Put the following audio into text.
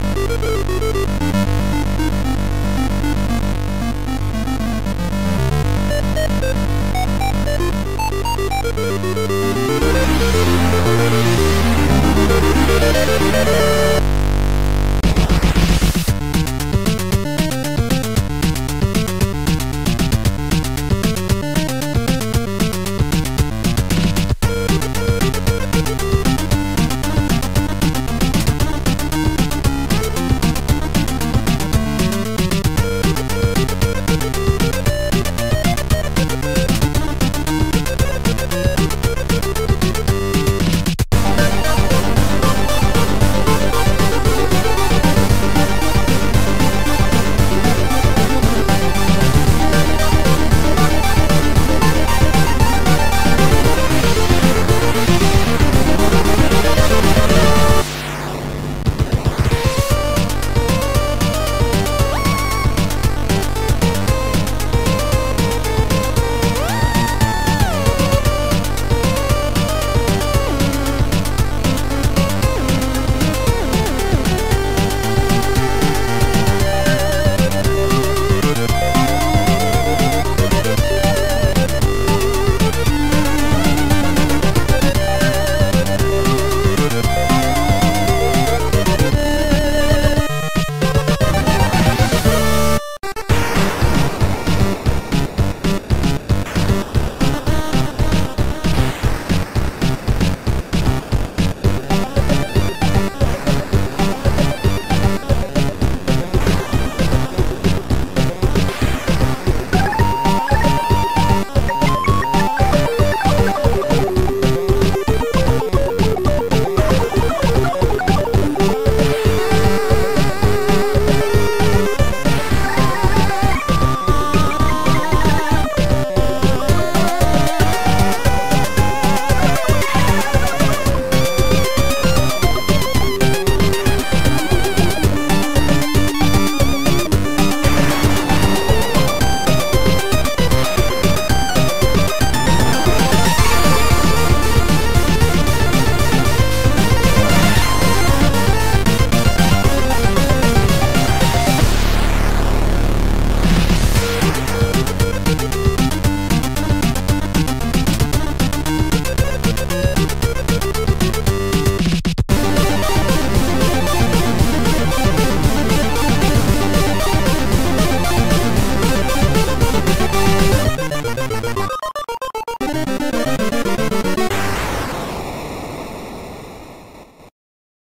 Música